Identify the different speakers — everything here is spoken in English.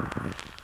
Speaker 1: Mm-hmm.